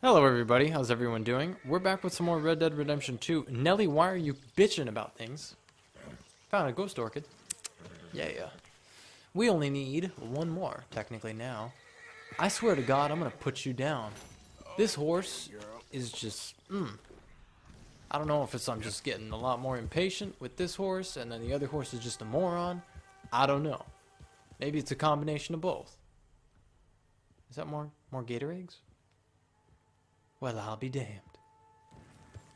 Hello everybody, how's everyone doing? We're back with some more Red Dead Redemption 2. Nelly, why are you bitching about things? Found a ghost orchid. Yeah, yeah. We only need one more, technically now. I swear to God, I'm gonna put you down. This horse is just, mm. I don't know if it's I'm just getting a lot more impatient with this horse and then the other horse is just a moron. I don't know. Maybe it's a combination of both. Is that more more gator eggs? Well, I'll be damned.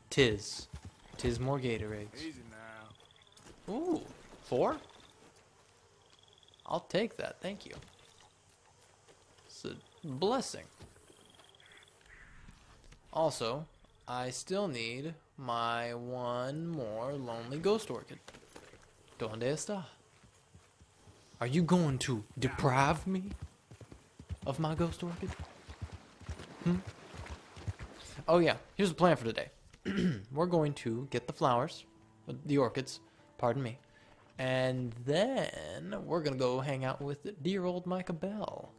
Tis. Tis more gator eggs. Easy now. Ooh, four? I'll take that, thank you. It's a blessing. Also, I still need my one more lonely ghost orchid. Donde está? Are you going to deprive me of my ghost orchid? Hmm? Oh yeah, here's the plan for today. We're going to get the flowers, the orchids, pardon me, and then we're gonna go hang out with dear old Micah Bell.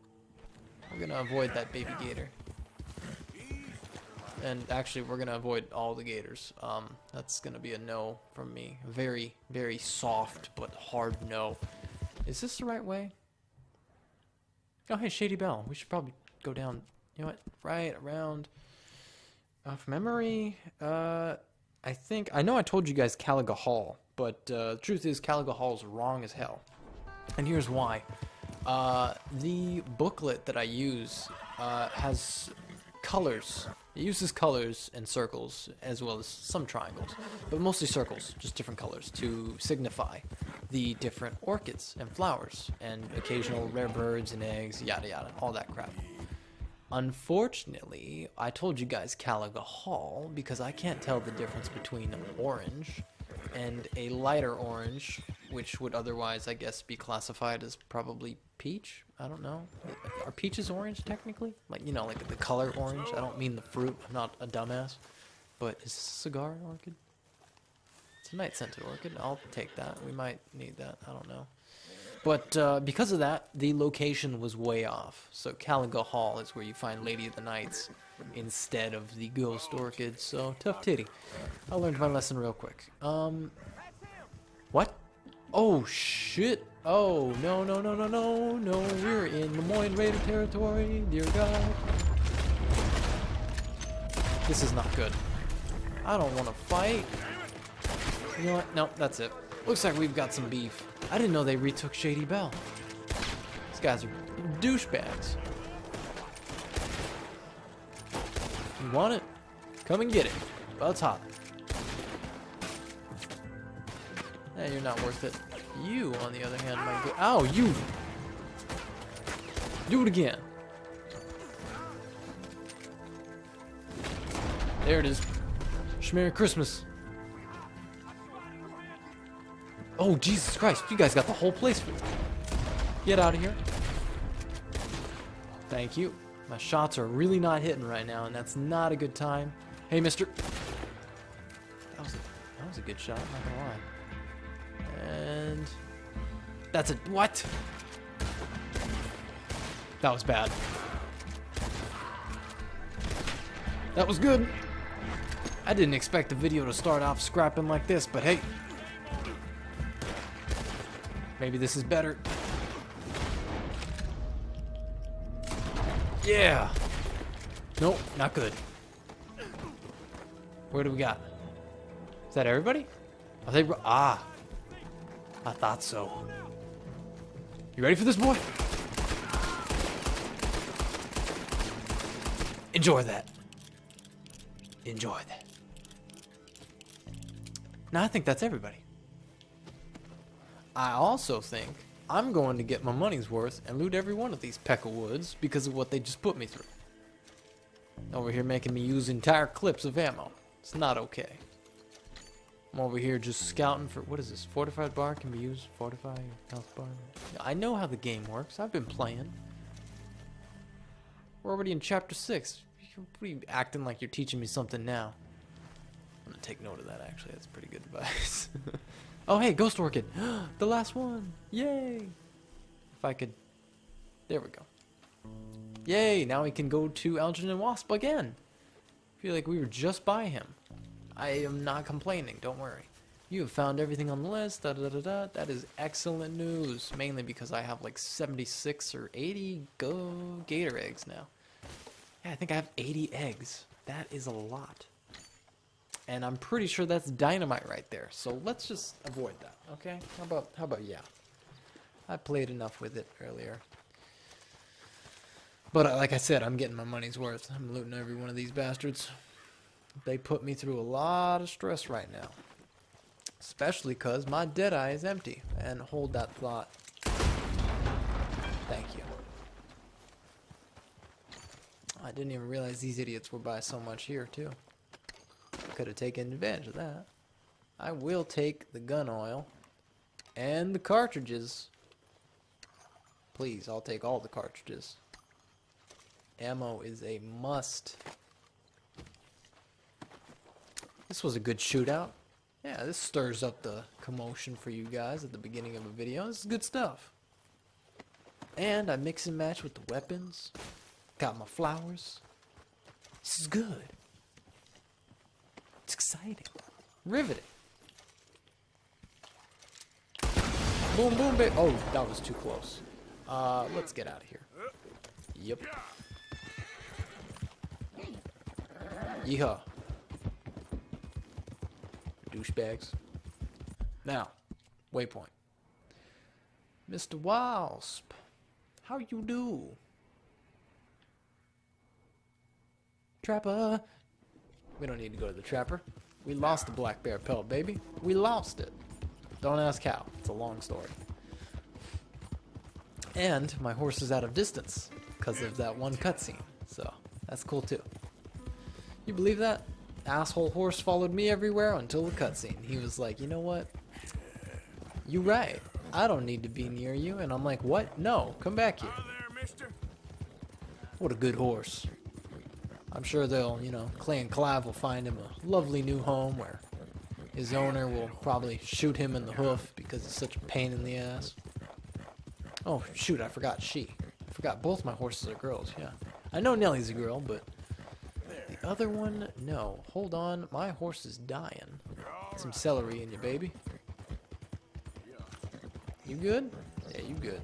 We're gonna avoid that baby gator. And actually, we're gonna avoid all the gators. Um, that's gonna be a no from me. Very, very soft but hard no. Is this the right way? Oh, hey, Shady Belle. We should probably go down. You know what? Right around. Off memory, uh, I think I know I told you guys Caliga Hall, but uh, the truth is Caliga Hall's wrong as hell, and here's why. Uh, the booklet that I use uh, has colors. It uses colors and circles as well as some triangles, but mostly circles, just different colors to signify the different orchids and flowers and occasional rare birds and eggs, yada yada, all that crap. Unfortunately, I told you guys Caliga Hall because I can't tell the difference between orange and a lighter orange, which would otherwise, I guess, be classified as probably peach. I don't know. Are peaches orange technically? Like, you know, like the color orange? I don't mean the fruit. I'm not a dumbass. But is this a cigar orchid? It's a night scented orchid. I'll take that. We might need that. I don't know. But uh, because of that, the location was way off. So Caliga Hall is where you find Lady of the Nights instead of the Ghost Orchid. So tough titty. I learned my lesson real quick. Um, what? Oh shit! Oh no no no no no no! We're in Lemoyne Raider territory, dear God. This is not good. I don't want to fight. You know what? No, that's it. Looks like we've got some beef. I didn't know they retook Shady Belle. These guys are douchebags. You want it? Come and get it. Well, it's hot. Eh, you're not worth it. You, on the other hand, might go. Ow, you! Do it again. There it is. Merry Christmas. Oh, Jesus Christ. You guys got the whole place. Get out of here. Thank you. My shots are really not hitting right now, and that's not a good time. Hey, mister. That was a, that was a good shot, not gonna lie. And... That's a... What? That was bad. That was good. I didn't expect the video to start off scrapping like this, but hey, Maybe this is better. Yeah. Nope, not good. Where do we got? Is that everybody? Are they? Ah. I thought so. You ready for this, boy? Enjoy that. Enjoy that. Now I think that's everybody. I also think I'm going to get my money's worth and loot every one of these Pekka Woods because of what they just put me through. Over here making me use entire clips of ammo. It's not okay. I'm over here just scouting for, what is this, fortified bar can be used, fortify health bar. I know how the game works, I've been playing. We're already in chapter 6. You're acting like you're teaching me something now. I'm gonna take note of that actually, that's pretty good advice. Oh, hey, Ghost Orchid. the last one. Yay. If I could... There we go. Yay, now we can go to Algernon Wasp again. I feel like we were just by him. I am not complaining, don't worry. You have found everything on the list, da da da da. That is excellent news, mainly because I have like 76 or 80 go gator eggs now. Yeah, I think I have 80 eggs. That is a lot. And I'm pretty sure that's dynamite right there. So let's just avoid that, okay? How about how about yeah? I played enough with it earlier. But uh, like I said, I'm getting my money's worth. I'm looting every one of these bastards. They put me through a lot of stress right now. Especially because my Deadeye is empty. And hold that thought. Thank you. I didn't even realize these idiots were by so much here, too. Could have taken advantage of that. I will take the gun oil and the cartridges. Please, I'll take all the cartridges. Ammo is a must. This was a good shootout. Yeah, this stirs up the commotion for you guys at the beginning of a video. This is good stuff. And I mix and match with the weapons. Got my flowers. This is good. It's exciting. Riveting. Boom, boom, baby. Oh, that was too close. Uh, let's get out of here. Yep. Yeehaw. Douchebags. Now, waypoint. Mr. Wasp, how you do? Trapper. We don't need to go to the trapper. We lost the black bear pelt, baby. We lost it. Don't ask how. It's a long story. And my horse is out of distance because of that one cutscene. So that's cool too. You believe that? Asshole horse followed me everywhere until the cutscene. He was like, you know what? You right. I don't need to be near you. And I'm like, what? No, come back here. What a good horse. I'm sure they'll, you know, Clay and Clive will find him a lovely new home where his owner will probably shoot him in the hoof because it's such a pain in the ass. Oh, shoot, I forgot she. I forgot both my horses are girls, yeah. I know Nellie's a girl, but the other one, no. Hold on, my horse is dying. Some celery in you, baby. You good? Yeah, you good.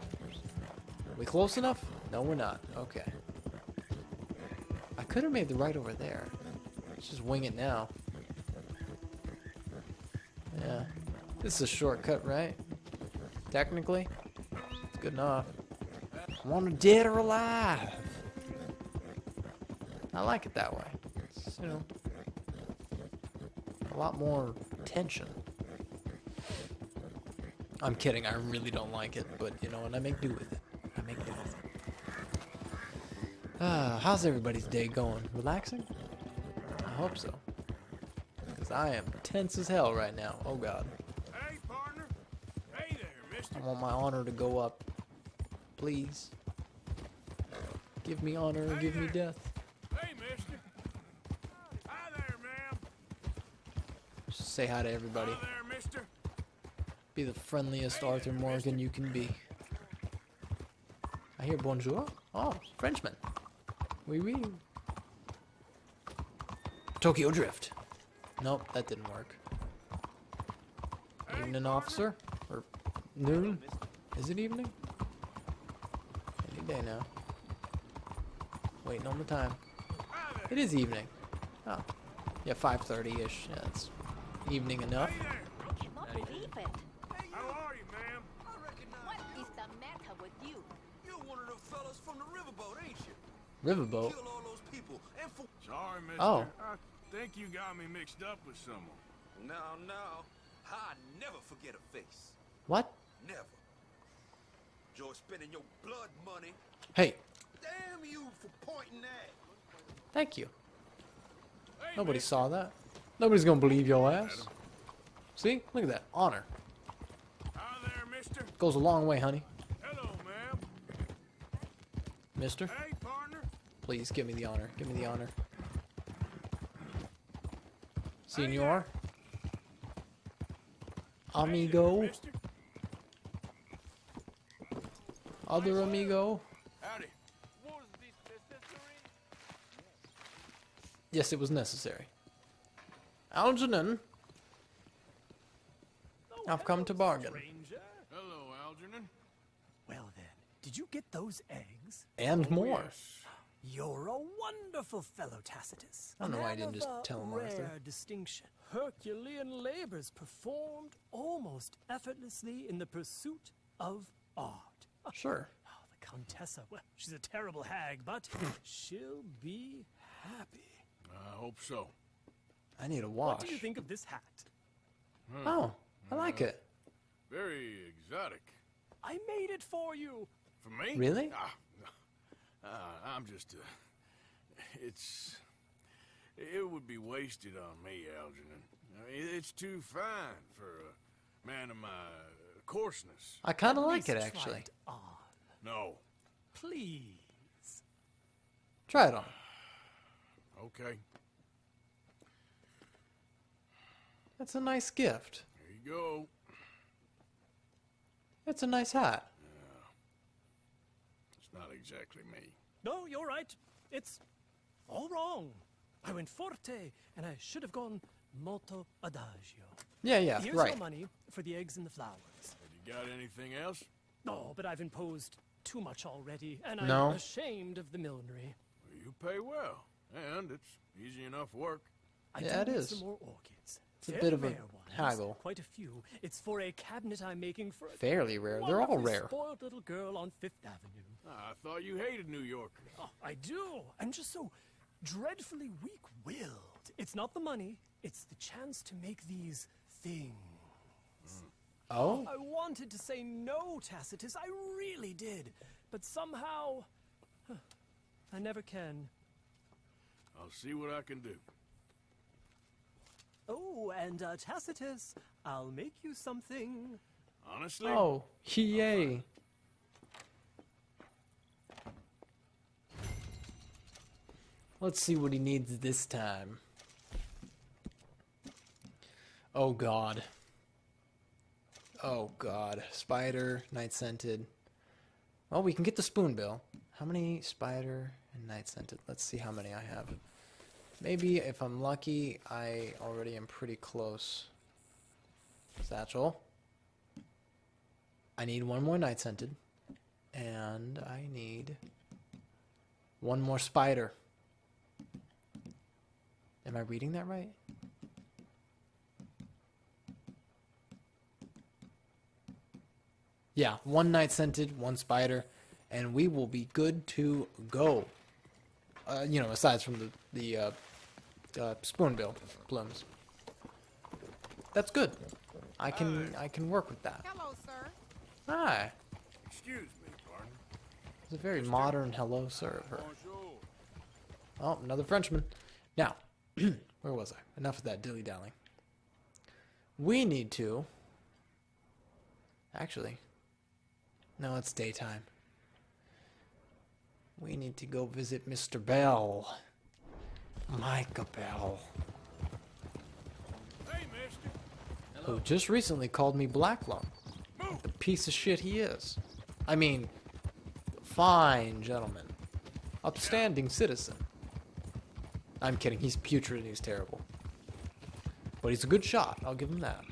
We close enough? No, we're not. Okay. Could have made the right over there. Let's just wing it now. Yeah. This is a shortcut, right? Technically. It's good enough. I Want to dead or alive? I like it that way. It's, you know, a lot more tension. I'm kidding. I really don't like it, but you know what? I make do with it. I make do with it. Ah, how's everybody's day going? Relaxing? I hope so. Because I am tense as hell right now. Oh god. Hey, partner. Hey there, mister. I want my honor to go up. Please. Give me honor or give me death. Hey, mister. Hi there, ma'am. Just say hi to everybody. Hi there, mister. Be the friendliest Arthur Morgan you can be. I hear bonjour. Oh, Frenchman. Oui, oui. Tokyo Drift. Nope, that didn't work. Evening, officer? Or noon? Is it evening? Any day now. Waiting on the time. It is evening. Oh. Yeah, 5.30ish. Yeah, it's evening enough. Hey there. I cannot believe it. Riverboat. Kill all those people and for Sorry, mister. Oh. I think you got me mixed up with someone. No, no. I never forget a face. What? Never. Enjoy spending your blood money. Hey, Damn you for pointing that. thank you. Hey, Nobody mister. saw that. Nobody's gonna believe your ass. See? Look at that. Honor. Hi there, mister. Goes a long way, honey. Hello, ma'am. Mister, Hey, partner. Please give me the honor. Give me the honor. Senor. Amigo. Other amigo. Yes, it was necessary. Algernon, Oh, I've come to bargain. Hello, Algernon. Well then, did you get those eggs? And Oh, more. yes. You're a wonderful fellow, Tacitus. I don't know why I didn't just tell him Arthur. Rare distinction. Herculean labors performed almost effortlessly in the pursuit of art. Sure. Oh, the Contessa. Well, she's a terrible hag, but she'll be happy. I hope so. I need a wash. What wash. do you think of this hat? Oh, I like it. Very exotic. I made it for you. For me? Really? Ah, no. Ah, I'm just, uh, it's, it would be wasted on me, Algernon. I mean, it's too fine for a man of my coarseness. I kind of like it actually. Try it on, No. please. Try it on. Okay. That's a nice gift. Here you go. It's a nice hat. It's not exactly me. No, you're right. It's all wrong. I went forte, and I should have gone molto adagio. Yeah, yeah, Here's right. your money for the eggs and the flowers. Have you got anything else? No, but I've imposed too much already, and I'm ashamed of the millinery. Well, you pay well, and it's easy enough work. I Yeah, do it need is. some more orchids. It's a Very bit of a rare ones, haggle. Quite a few. It's for a cabinet I'm making for a Fairly rare. They're all rare. spoiled little girl on Fifth Avenue. Ah, I thought you hated New Yorkers. Oh, I do. I'm just so dreadfully weak-willed. It's not the money. It's the chance to make these things. Oh? I wanted to say no, Tacitus. I really did. But somehow, huh, I never can. I'll see what I can do. Oh, and uh, Tacitus, I'll make you something. Honestly? Oh, yay. Let's see what he needs this time. Oh god. Oh god. Spider, night scented. Well, we can get the spoonbill. How many spider and night scented? Let's see how many I have. Maybe if I'm lucky, I already am pretty close. Satchel. I need one more night scented. And I need one more spider. Am I reading that right? Yeah, one night scented, one spider, and we will be good to go. Uh, you know, aside from the the uh, uh, spoonbill plumes. That's good. I can I can work with that. Hello, sir. Hi. Excuse me, partner. It's a very modern hello server. Bonjour. Oh, another Frenchman. Now, where was I? Enough of that dilly dallying. We need to. Actually, no, it's daytime. We need to go visit Mr. Bell. Micah Bell, Hey, mister. who just recently called me Black Lung. Move. The piece of shit he is. I mean, fine gentleman. Upstanding citizen. I'm kidding, he's putrid and he's terrible. But he's a good shot, I'll give him that.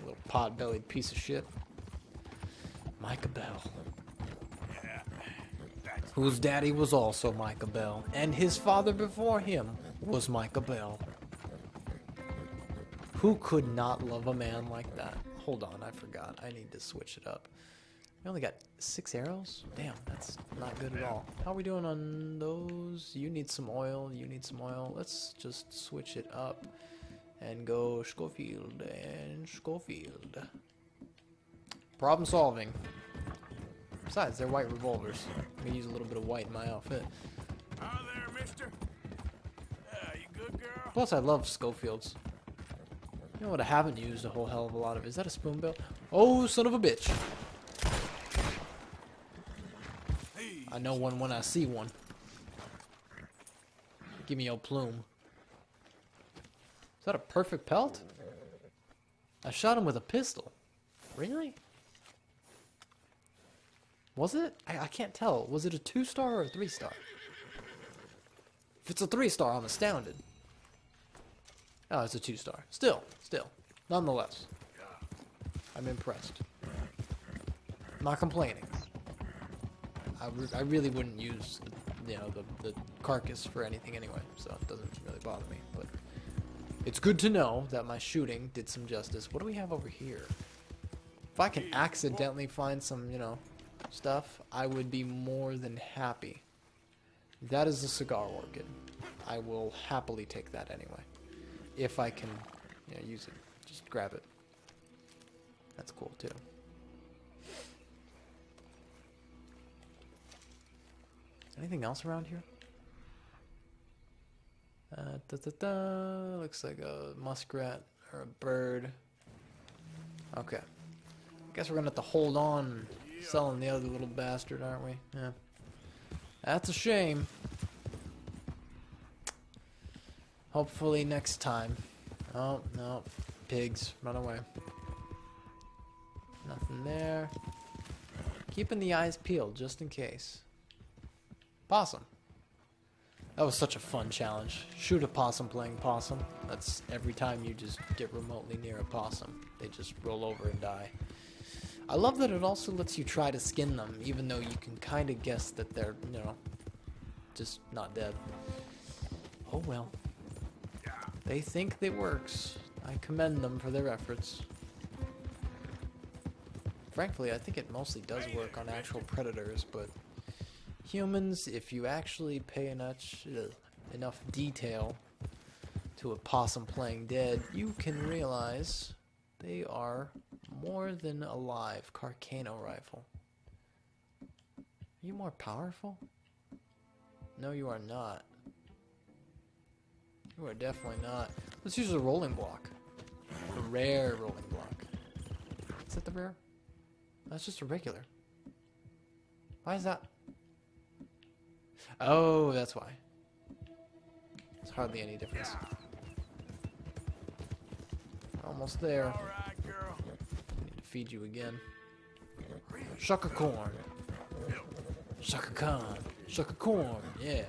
Little pot-bellied piece of shit. Micah Bell. Whose daddy was also Micah Bell, and his father before him was Micah Bell. Who could not love a man like that? Hold on, I forgot. I need to switch it up. We only got six arrows? Damn, that's not good at all. How are we doing on those? You need some oil, you need some oil. Let's just switch it up and go Schofield and Schofield. Problem solving. Besides, they're white revolvers. I'm gonna use a little bit of white in my outfit. Hi there, mister. Uh, you good, girl? Plus, I love Schofields. You know what I haven't used a whole hell of a lot of? Is that a spoonbill? Oh, son of a bitch. I know one when I see one. Give me your plume. Is that a perfect pelt? I shot him with a pistol. Really? Was it? I, I can't tell. Was it a two star or a three star? If it's a three star, I'm astounded. Oh, it's a two star. Still, still. Nonetheless. I'm impressed. Not complaining. I, re- I really wouldn't use, you know, the, the carcass for anything anyway, so it doesn't really bother me. But it's good to know that my shooting did some justice. What do we have over here? If I can accidentally find some, you know, stuff, I would be more than happy. That is a cigar orchid. I will happily take that anyway. If I can, you know, use it. Just grab it. That's cool too. Anything else around here? Uh, da, da, da. Looks like a muskrat or a bird. Okay. I guess we're gonna have to hold on selling the other little bastard, aren't we? Yeah. That's a shame. Hopefully next time. Oh, no. Pigs, run away. Nothing there. Keeping the eyes peeled just in case. Possum. That was such a fun challenge. Shoot a possum playing possum. That's every time you just get remotely near a possum. They just roll over and die. I love that it also lets you try to skin them, even though you can kind of guess that they're, you know, just not dead. Oh well. They think it works. I commend them for their efforts. Frankly, I think it mostly does work on actual predators, but humans, if you actually pay enough, ugh, enough detail to a possum playing dead, you can realize they are more than alive. Carcano rifle. Are you more powerful? No, you are not. You are definitely not. Let's use a rolling block. The rare rolling block. Is that the rare? That's just a regular. Why is that? Oh, that's why. It's hardly any difference. Almost there. Right, girl. Need to feed you again. Shucker corn. Shucker corn. Shucker corn. Yeah.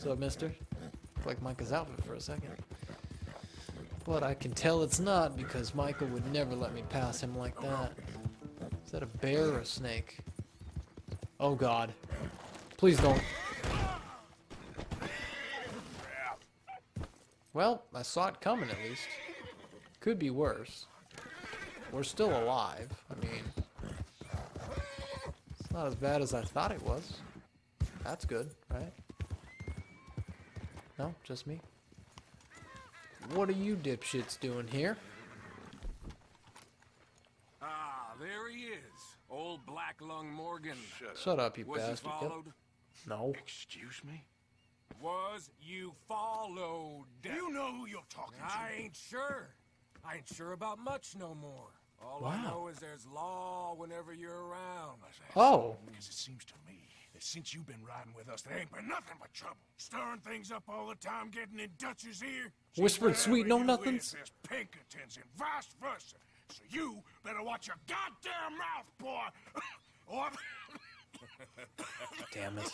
What's up, mister? Looked like Micah's outfit for a second. But I can tell it's not because Micah would never let me pass him like that. Is that a bear or a snake? Oh god. Please don't. Well, I saw it coming at least. Could be worse. We're still alive. I mean, it's not as bad as I thought it was. That's good, right? No, just me. What are you dipshits doing here? Ah, there he is. Old Black Lung Morgan. Shut up, you Was he bastard. Yep. followed? No. Excuse me? Was you followed? You know who you're talking to. I ain't sure. I ain't sure about much no more. All I Wow. know is there's law whenever you're around. Oh, Because it seems to me that since you've been riding with us, there ain't been nothing but trouble. Stirring things up all the time, getting in Dutch's ear. See, Whispered sweet wherever know you nothings? is, There's Pinkertons and vice versa. So you better watch your goddamn mouth, boy. or damn it.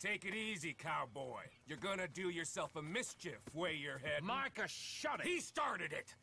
Take it easy, cowboy. You're gonna do yourself a mischief way your head. Micah, shut it. He started it.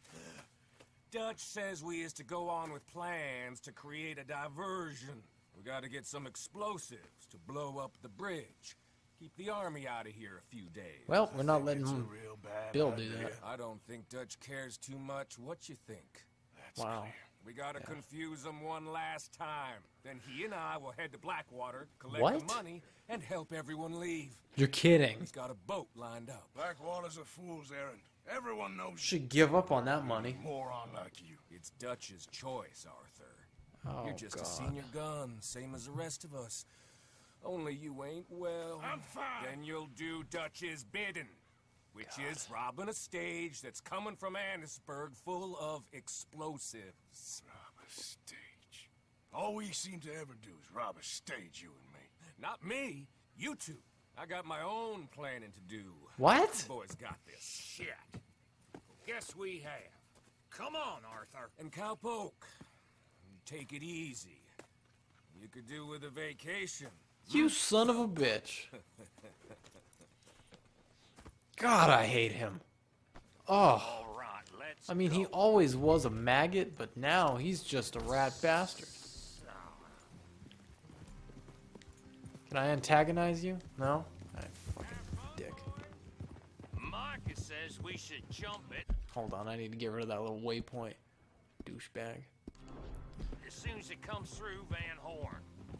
Dutch says we is to go on with plans to create a diversion. We gotta get some explosives to blow up the bridge. Keep the army out of here a few days. Well, we're not letting It's a him. real bad Bill do that. I don't think Dutch cares too much what you think. That's Wow. clear. We gotta confuse him one last time. Then he and I will head to Blackwater, collect What? the money, and help everyone leave. You're kidding. He's got a boat lined up. Blackwater's a fool's errand. Everyone knows you. Should give up on that money. Moron like you. It's Dutch's choice, Arthur. Oh, You're just God. a senior gun, same as the rest of us. Only you ain't well. I'm fine. Then you'll do Dutch's bidding, which is robbing a stage that's coming from Annesburg full of explosives. Rob a stage. All we seem to ever do is rob a stage, you and me. Not me, you two. I got my own planning to do. What? You boys got this. Shit. Guess we have. Come on, Arthur. And Cowpoke, take it easy. You could do with a vacation. You son of a bitch. God, I hate him. Oh, All right, let's I mean, he always was a maggot, but now he's just a rat bastard. Can I antagonize you? No? I fucking dick. Micah says we should jump it Hold on, I need to get rid of that little waypoint. Douchebag. as soon as it comes through Van Horn.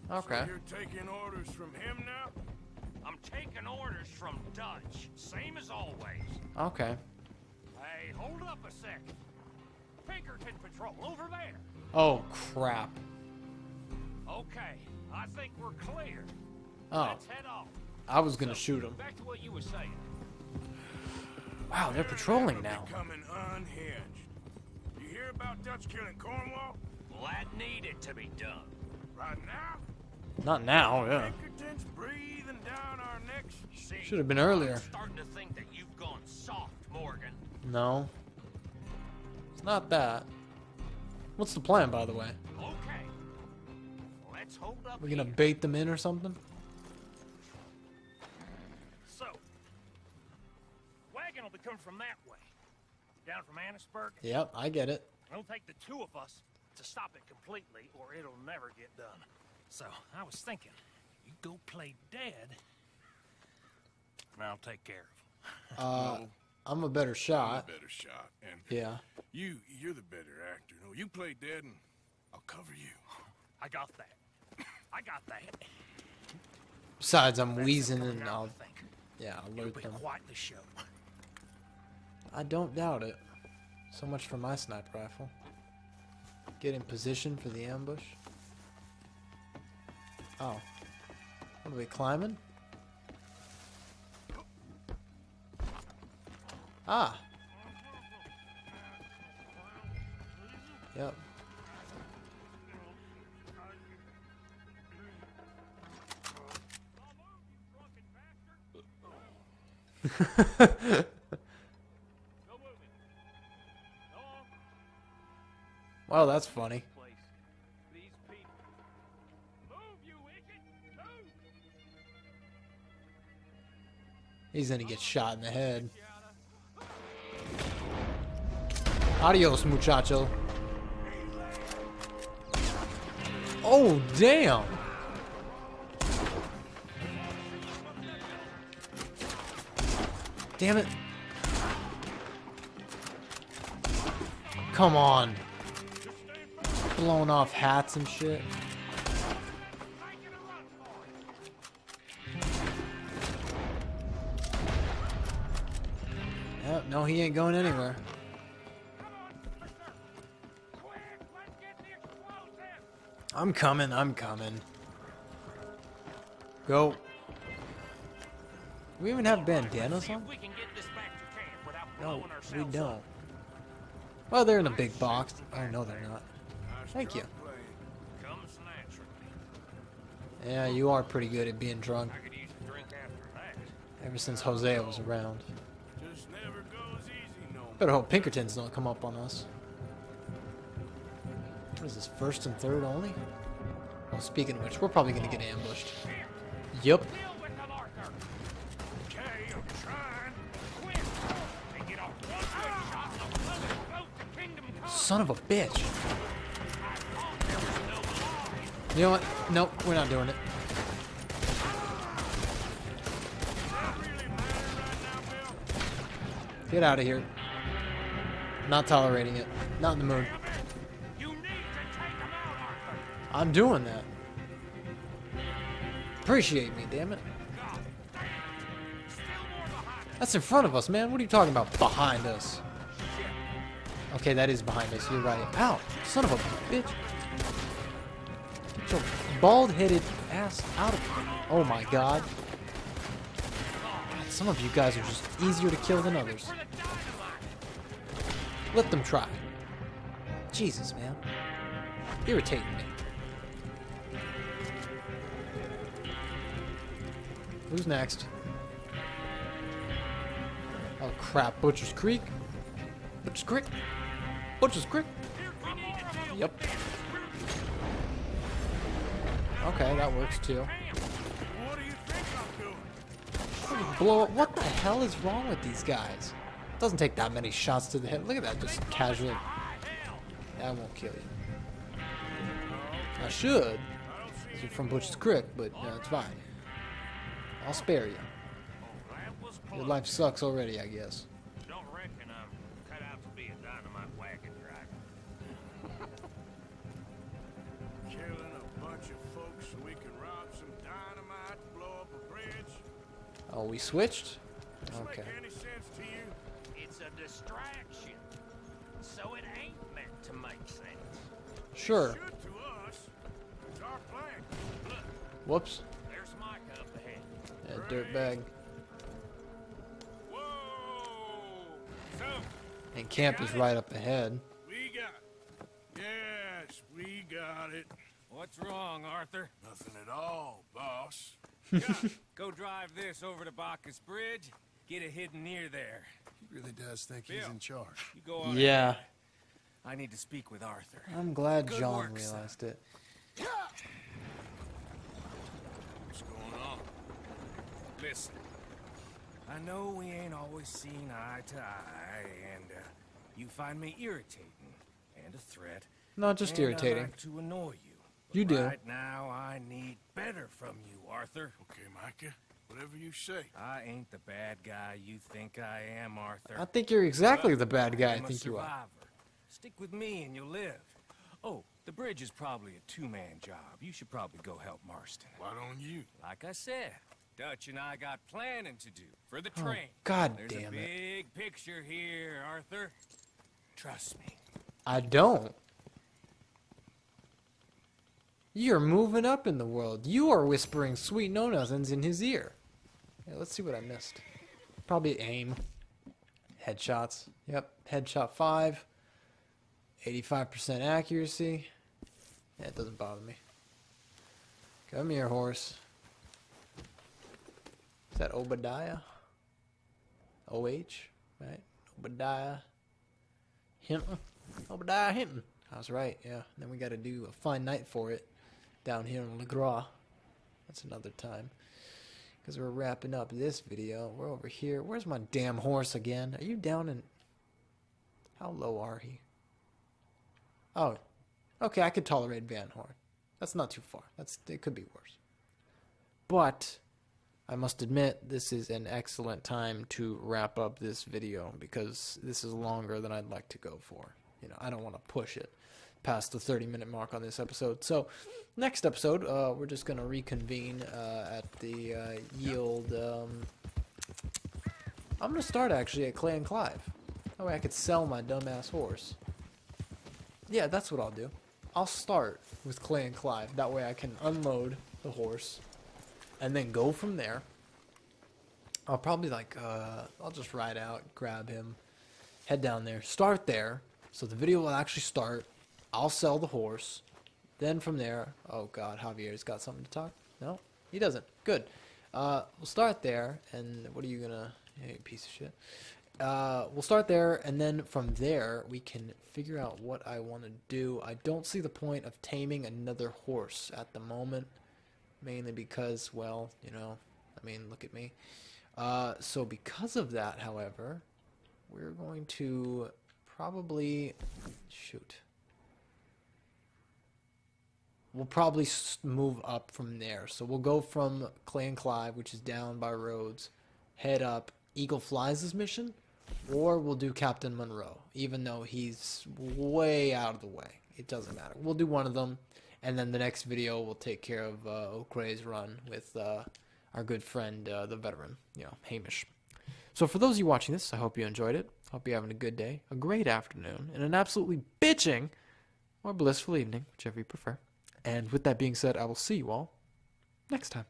Okay. You're taking orders from him now? I'm taking orders from Dutch, same as always. Okay. Hey, hold up a sec. Pinkerton Patrol, over there. Oh, crap. Okay, I think we're clear. Oh, Let's head off. I was gonna shoot him. Back to what you were saying. Wow, they're patrolling now. Becoming unhinged. You hear about Dutch killing Cornwall? Well, that needed to be done. Right now? Not now, yeah. Pinkerton's breathing down our necks. See, Should have been earlier. I'm starting to think that you've gone soft, Morgan. No. It's not that. What's the plan, by the way? Okay. Let's hold up We're gonna here. bait them in or something? Wagon will coming from that way. Down from Annesburg. Yep, I get it. It'll take the two of us to stop it completely, or it'll never get done. So, I was thinking, you go play dead, and I'll take care of him. Uh, I'm a better I'm shot. a better shot. And Yeah. you, you're the better actor. No, you play dead and I'll cover you. I got that. I got that. Besides, I'm That's wheezing and I'll, to think. yeah, It'll alert be them. quite the show. I don't doubt it. So much for my sniper rifle. Get in position for the ambush. Oh. What are we climbing? Ah. Yep. Well, that's funny. He's gonna get shot in the head. Adios, muchacho. Oh, damn. Damn it. Come on. Blowing off hats and shit. Yep, no, he ain't going anywhere. I'm coming, I'm coming. Go. We even have bandanas on? we can get this back to camp without No, we don't. Well, they're in a big box. Oh, know they're not. Nice Thank you. drunk playing. Comes naturally. Yeah, you are pretty good at being drunk. I could use a drink after that. Ever since Hosea was around. Just never goes easy no more. Better hope Pinkertons don't come up on us. What is this, first and third only? Well, speaking of which, we're probably gonna get ambushed. Yup. Deal with them, Arthur. Okay, I'm trying. Quick! They get off one quick shot, and I'll let it float to kingdom come. Son of a bitch. I thought there was no lie. You know what? Nope, we're not doing it. Get out of here. Not tolerating it. Not in the mood. I'm doing that. Appreciate me, damn it. That's in front of us, man. What are you talking about? Behind us. Okay, that is behind us. You're right. Ow! Son of a bitch. Bald-headed ass out of here. Oh my god. God, Some of you guys are just easier to kill than others. Let them try. Jesus, man. Irritating me. Who's next? Oh crap, Butcher's Creek? Butcher's Creek? Butcher's Creek? Yep. Okay, that works too. Blow up. What the hell is wrong with these guys? Doesn't take that many shots to the head. Look at that, just casual. That won't kill you. I should. You're from Butch's Creek, but it's fine. I'll spare you. Your life sucks already, I guess. Oh, we switched? Okay. make any sense to you? It's a distraction. So it ain't meant to make sense. Sure. Should to us. It's our plan. Look, Whoops. There's Micah up ahead. That dirtbag. whoa! So, And camp is right up ahead. we got Yes, we got it. What's wrong, Arthur? Nothing at all, boss. Go drive this over to Bacchus Bridge. Get it hidden near there. He really does think he's in charge. You go on. Yeah. ahead. I need to speak with Arthur. I'm glad Good John work, son. realized it. What's going on? Listen, I know we ain't always seen eye to eye, and uh, you find me irritating and a threat. Not just and I irritating. like to annoy you. You But do. Right now, I need better from you, Arthur. Okay, Micah. Whatever you say. I ain't the bad guy you think I am, Arthur. I think you're exactly the bad guy I I'm a think you are. survivor. Stick with me and you'll live. Oh, the bridge is probably a two-man job. You should probably go help Marston. Why don't you? Like I said, Dutch and I got planning to do for the oh, train. Oh, God There's damn a big picture here, Arthur. Trust me. I don't. You're moving up in the world. You are whispering sweet no nothings in his ear. Yeah, let's see what I missed. Probably aim. Headshots. Yep. Headshot 5. 85% accuracy. It doesn't bother me. Come here, horse. Is that Obadiah? OH, right? Obadiah Hinton. Obadiah Hinton. I was right, yeah. Then we got to do a fine night for it down here in Lagras. That's another time. Because we're wrapping up this video. We're over here. Where's my damn horse again? Are you down in... How low are he? Oh. Okay, I could tolerate Van Horn. That's not too far. That's It could be worse. But... I must admit, this is an excellent time to wrap up this video because this is longer than I'd like to go for. You know, I don't want to push it past the 30 minute mark on this episode. So, next episode, uh, we're just going to reconvene uh, at the uh, Yield. Um, I'm going to start actually at Clay and Clive. That way I could sell my dumbass horse. Yeah, that's what I'll do. I'll start with Clay and Clive. That way I can unload the horse and then go from there. I'll probably like uh, I'll just ride out, grab him, head down there, start there. So the video will actually start. I'll sell the horse. Then from there, oh god, Javier's got something to talk. No, he doesn't. Good. Uh, we'll start there, and what are you gonna? Hey, piece of shit. Uh, we'll start there, and then from there we can figure out what I want to do. I don't see the point of taming another horse at the moment mainly because, well, you know, I mean, look at me. Uh, so because of that, however, we're going to probably shoot. We'll probably move up from there. So we'll go from Clan Clive, which is down by roads, head up Eagle Flies' mission, or we'll do Captain Monroe, even though he's way out of the way. It doesn't matter. We'll do one of them, and then the next video we'll take care of uh, run with uh, our good friend, uh, the veteran, you know, Hamish. So for those of you watching this, I hope you enjoyed it. Hope you're having a good day, a great afternoon, and an absolutely bitching or blissful evening, whichever you prefer. And with that being said, I will see you all next time.